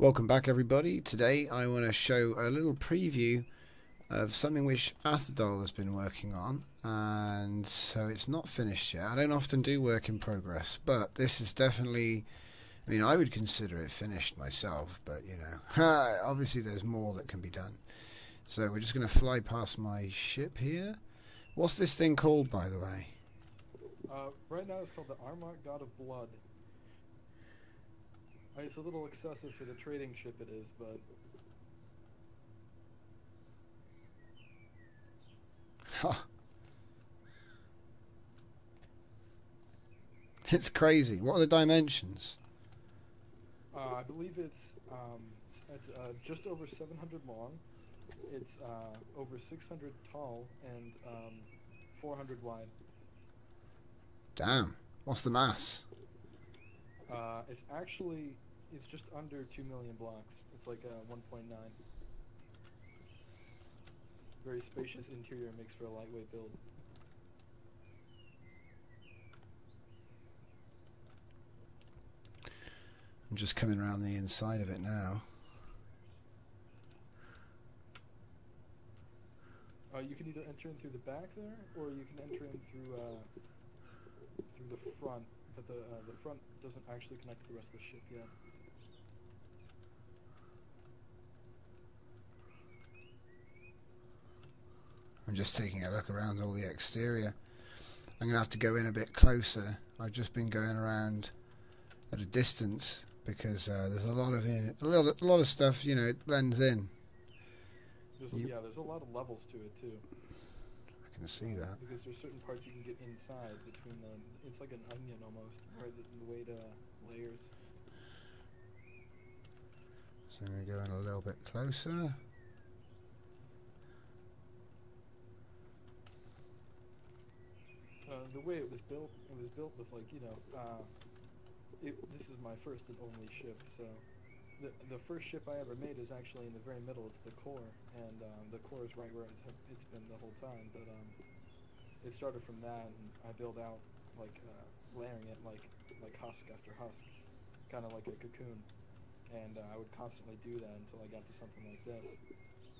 Welcome back everybody. Today I want to show a little preview of something which Atheddall has been working on and so it's not finished yet. I don't often do work in progress but this is definitely I mean I would consider it finished myself but you know obviously there's more that can be done. So we're just going to fly past my ship here. What's this thing called by the way? Uh, right now it's called the Armok God of Blood. It's a little excessive for the trading ship it is, but... It's crazy. What are the dimensions? Uh, I believe it's um, it's uh, just over 700 long. It's uh, over 600 tall and um, 400 wide. Damn. What's the mass? Uh, it's actually it's just under two million blocks. It's like uh, 1.9. Very spacious interior makes for a lightweight build. I'm just coming around the inside of it now. Uh, you can either enter in through the back there, or you can enter in through uh, through the front but the uh, the front doesn't actually connect to the rest of the ship yet. I'm just taking a look around all the exterior. I'm going to have to go in a bit closer. I've just been going around at a distance because uh, there's a lot of in a lot of, a lot of stuff. You know, it blends in. There's, yeah, there's a lot of levels to it too can see that. Because there's certain parts you can get inside between the. It's like an onion almost, where the, the way to layers. So I'm going to go in a little bit closer. Uh, the way it was built, it was built with like you know, uh, it, this is my first and only ship, so the the first ship I ever made is actually in the very middle. It's the core, and um, the core is right where it's, it's been the whole time. But um, it started from that, and I build out like uh, layering it like like husk after husk, kind of like a cocoon. And uh, I would constantly do that until I got to something like this.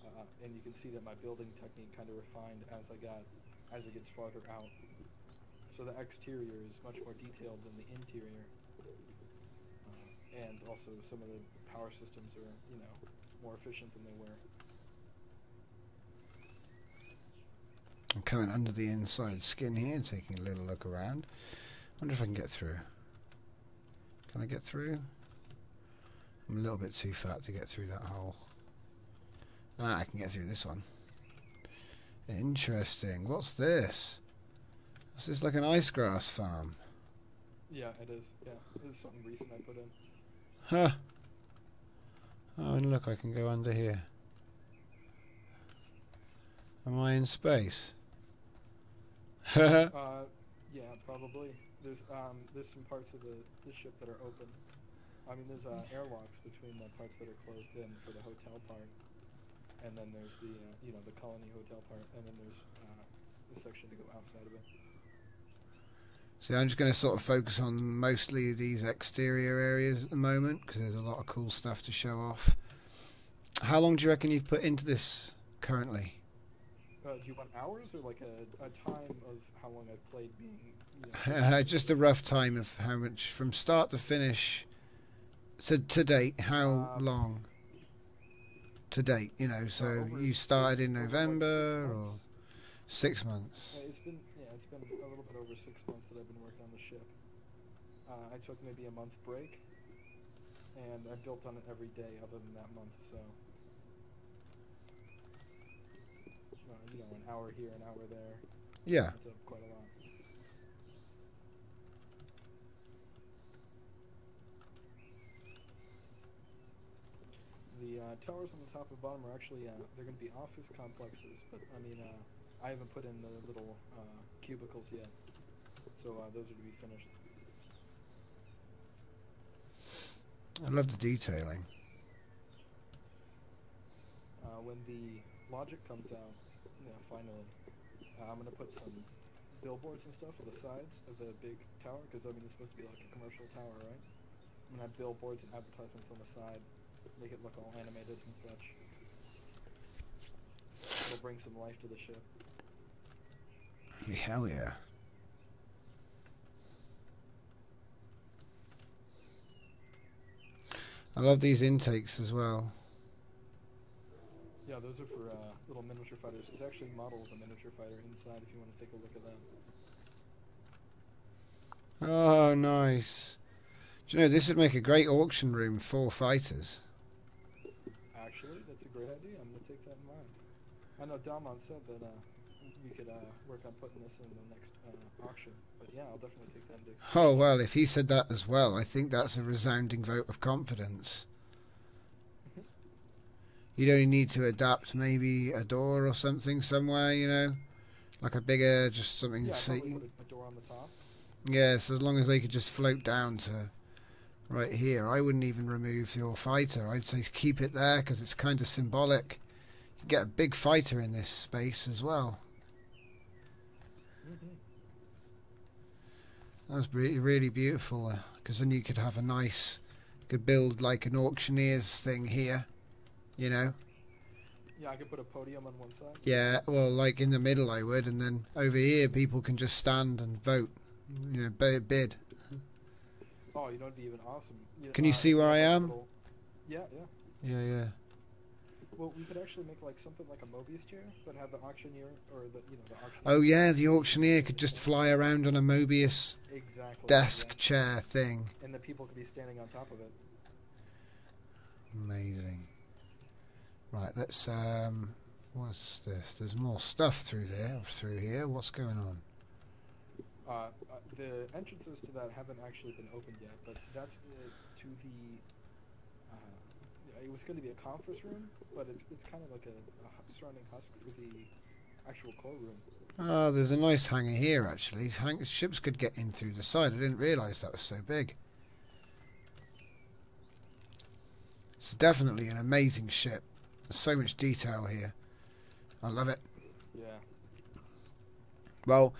Uh, and you can see that my building technique kind of refined as I got as it gets farther out. So the exterior is much more detailed than the interior and also some of the power systems are, you know, more efficient than they were. I'm coming under the inside skin here, taking a little look around. wonder if I can get through. Can I get through? I'm a little bit too fat to get through that hole. Ah, I can get through this one. Interesting. What's this? This is like an ice grass farm. Yeah, it is. Yeah, this is something recent I put in. Huh. Oh, and look, I can go under here. Am I in space? uh, yeah, probably. There's um, there's some parts of the, the ship that are open. I mean, there's uh, airlocks between the parts that are closed in for the hotel part, and then there's the uh, you know the colony hotel part, and then there's uh, the section to go outside of it. So I'm just going to sort of focus on mostly these exterior areas at the moment because there's a lot of cool stuff to show off. How long do you reckon you've put into this currently? Uh, do you want hours or like a, a time of how long I've played being? You know, uh, just a rough time of how much from start to finish. To to date, how um, long? To date, you know. So you started in November like or six months it's been been a little bit over six months that I've been working on the ship. Uh, I took maybe a month break, and I built on it every day other than that month, so... Uh, you know, an hour here, an hour there. Yeah. It's up quite a lot. The uh, towers on the top and bottom are actually, uh, they're going to be office complexes, but, I mean, uh, I haven't put in the little uh, cubicles yet, so uh, those are to be finished. I love the detailing. Uh, when the logic comes out, yeah, finally, uh, I'm gonna put some billboards and stuff on the sides of the big tower because I mean it's supposed to be like a commercial tower, right? I'm gonna have billboards and advertisements on the side, make it look all animated and such. It'll bring some life to the ship. Hell yeah. I love these intakes as well. Yeah, those are for uh, little miniature fighters. It's actually a model of a miniature fighter inside if you want to take a look at that. Oh, nice. Do you know, this would make a great auction room for fighters. Actually, that's a great idea. I'm going to take that in mind. I know Damon said that uh, we could uh, work on putting this in the next uh, auction. But yeah, I'll definitely take that into Oh, well, if he said that as well, I think that's a resounding vote of confidence. You'd only need to adapt maybe a door or something somewhere, you know? Like a bigger, just something. Yeah, so you- a, door on the top. Yes, as long as they could just float down to right here. I wouldn't even remove your fighter. I'd say keep it there because it's kind of symbolic. You get a big fighter in this space as well. That's really, really beautiful uh, because then you could have a nice, could build like an auctioneer's thing here, you know. Yeah, I could put a podium on one side. Yeah, well, like in the middle I would, and then over here people can just stand and vote, you know, bid. Oh, you know, it'd be even awesome. Can you see where I am? Yeah, yeah. Yeah, yeah. Well, we could actually make like something like a Mobius chair, but have the auctioneer or the you know the auctioneer. Oh yeah, the auctioneer could just fly around on a Mobius exactly desk yeah. chair thing. and the people could be standing on top of it. Amazing. Right, let's um what's this? There's more stuff through there through here. What's going on? Uh, uh, the entrances to that haven't actually been opened yet, but that's uh, to the. It was going to be a conference room, but it's it's kind of like a, a surrounding husk for the actual core room. Oh, there's a nice hangar here actually. Hang- ships could get in through the side. I didn't realise that was so big. It's definitely an amazing ship. There's so much detail here. I love it. Yeah. Well,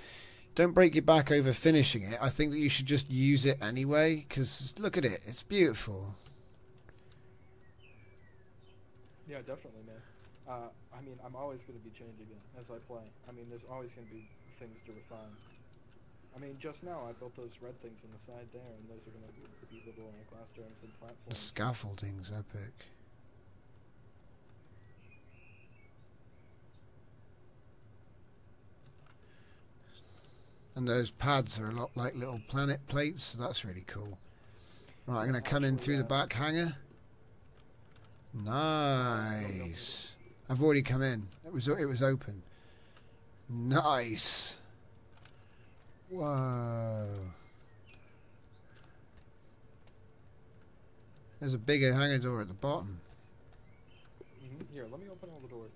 don't break your back over finishing it. I think that you should just use it anyway, because look at it. It's beautiful. Yeah, definitely, man. Uh, I mean, I'm always going to be changing it as I play. I mean, there's always going to be things to refine. I mean, just now I built those red things on the side there, and those are going to be little uh, glass domes and platforms. The scaffolding's epic. And those pads are a lot like little planet plates, so that's really cool. Right, I'm going to come in through the back hangar. Nice. I've already come in. It was it was open. Nice. Whoa. There's a bigger hangar door at the bottom. hmm Here, let me open all the doors.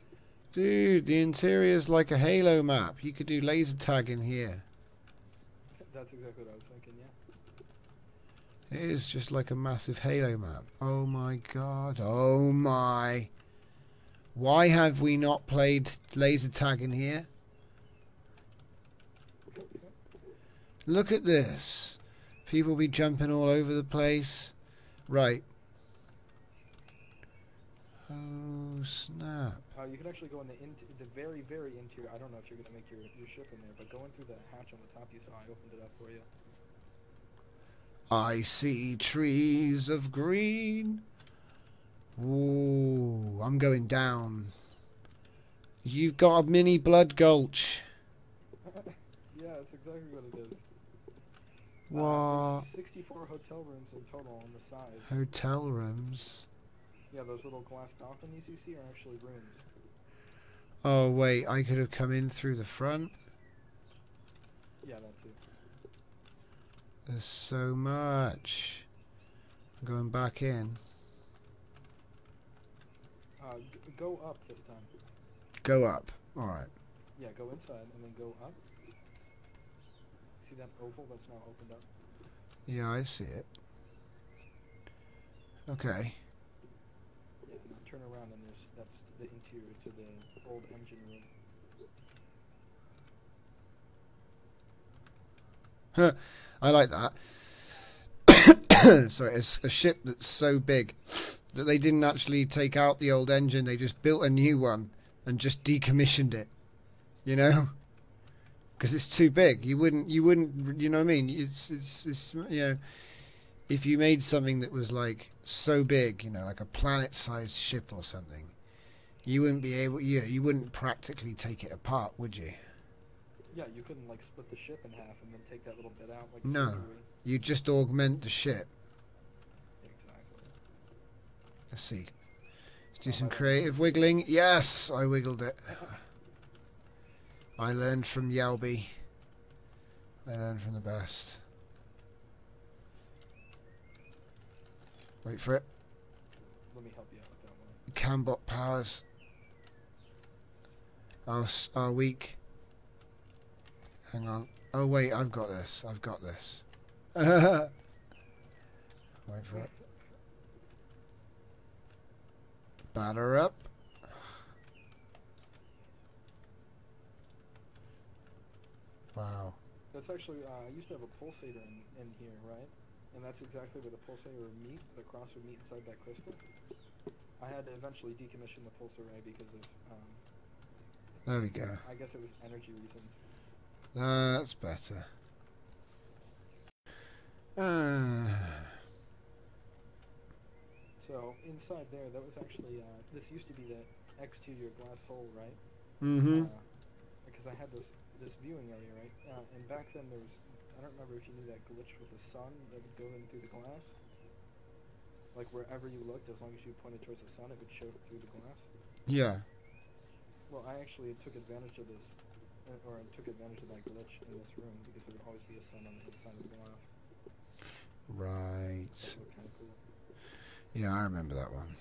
Dude, the interior's like a Halo map. You could do laser tag in here. That's exactly what I was thinking, yeah. It is just like a massive Halo map. Oh my god. Oh my. Why have we not played laser tag in here? Look at this. People be jumping all over the place. Right. Oh snap. Uh, you can actually go in the the very, very interior. I don't know if you're going to make your, your ship in there, but going through the hatch on the top you saw, I opened it up for you. I see trees of green. Ooh, I'm going down. You've got a mini blood gulch. yeah, that's exactly what it is. Uh, What? there's 64 hotel rooms in total on the side. Hotel rooms. Yeah, those little glass balconies you see are actually rooms. Oh wait, I could have come in through the front. Yeah, that too. There's so much. I'm going back in. Uh, go up this time. Go up. Alright. Yeah, go inside and then go up. See that oval that's now opened up? Yeah, I see it. Okay. Yeah, turn around and there's that's the interior to the old engine room. I like that. Sorry, it's a ship that's so big that they didn't actually take out the old engine. They just built a new one and just decommissioned it. You know, because it's too big. You wouldn't. You wouldn't. You know what I mean? It's. It's. It's. You know, if you made something that was like so big, you know, like a planet-sized ship or something, you wouldn't be able. You you wouldn't practically take it apart, would you? Yeah, you couldn't like split the ship in half and then take that little bit out like No. You just augment the ship. Exactly. Let's see. Let's do some creative wiggling. Yes, I wiggled it. I learned from Yelby. I learned from the best. Wait for it. Let me help you out with that one. Cambot powers are, are weak. Hang on. Oh wait, I've got this. I've got this. wait for it. Batter up. Wow. That's actually uh, I used to have a pulsator in, in here, right? And that's exactly where the pulsator would meet. The cross would meet inside that crystal. I had to eventually decommission the pulsar ray because of um, There we go. I guess it was energy reasons. That's better. Ah. So inside there, that was actually uh, this used to be the exterior glass hole, right? Mm-hmm. Uh, because I had this this viewing area, right? Uh, and back then there was I don't remember if you knew that glitch with the sun that would go in through the glass. Like wherever you looked, as long as you pointed towards the sun, it would show through the glass. Yeah. Well, I actually took advantage of this, uh, or took advantage of that glitch in this room because there would always be a sun on the inside of the glass. Right. That looked kind of cool. Yeah, I remember that one.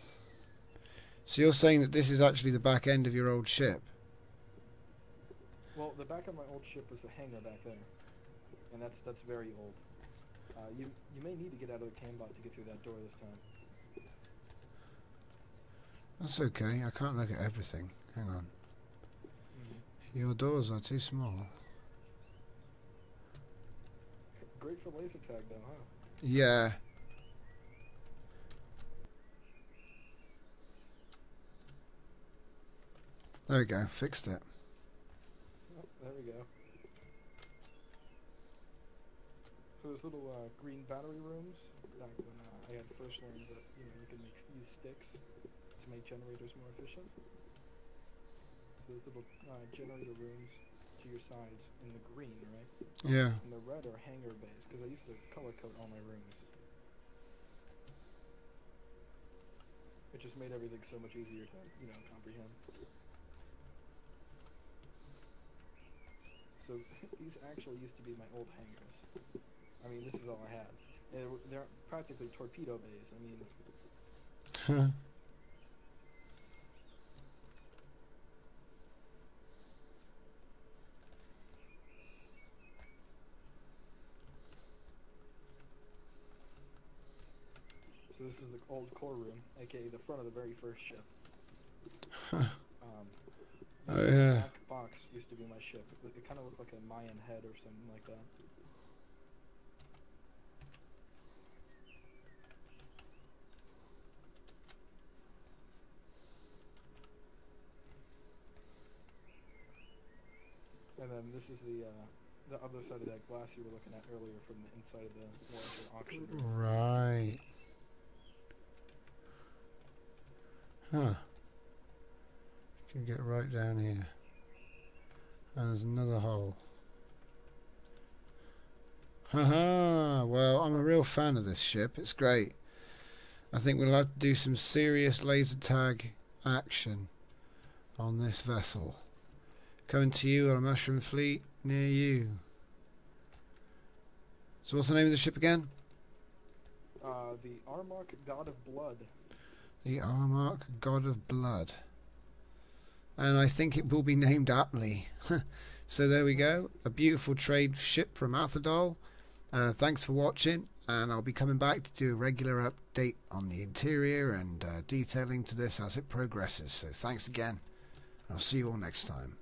So you're saying that this is actually the back end of your old ship? Well, the back of my old ship was a hangar back there, and that's that's very old. Uh, you you may need to get out of the cambot to get through that door this time. That's okay. I can't look at everything. Hang on. Your doors are too small. Great for laser tag though, huh? Yeah. There we go. Fixed it. Oh, there we go. So those little uh, green battery rooms, back when uh, I had first learned that you know you can make use sticks to make generators more efficient. Those little uh, generator rooms to your sides in the green, right? Yeah. And the red are hangar bays because I used to color code all my rooms. It just made everything so much easier to you know comprehend. So these actually used to be my old hangars. I mean, this is all I had. They were, they're practically torpedo bays. I mean, this is the old core room, aka the front of the very first ship. um, Oh, yeah. Black box used to be my ship. It, it kind of looked like a Mayan head or something like that. And then this is the uh, the other side of that glass you were looking at earlier from the inside of the auction. room. right. Huh. Can get right down here. And there's another hole. Haha, well, I'm a real fan of this ship. It's great. I think we'll have to do some serious laser tag action on this vessel. Coming to you on a mushroom fleet near you. So, what's the name of the ship again? Uh, the Armok God of Blood. The Armok God of Blood. And I think it will be named aptly. so there we go. A beautiful trade ship from Atheddall. Uh, thanks for watching. And I'll be coming back to do a regular update on the interior and uh, detailing to this as it progresses. So thanks again. I'll see you all next time.